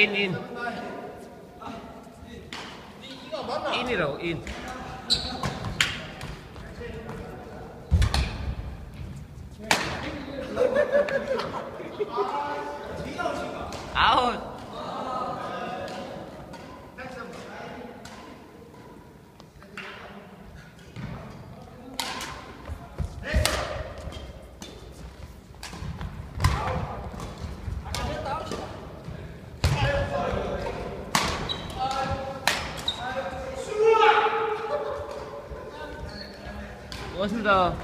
인, 인. 인이라고, 인. 아웃. 고맙습니다.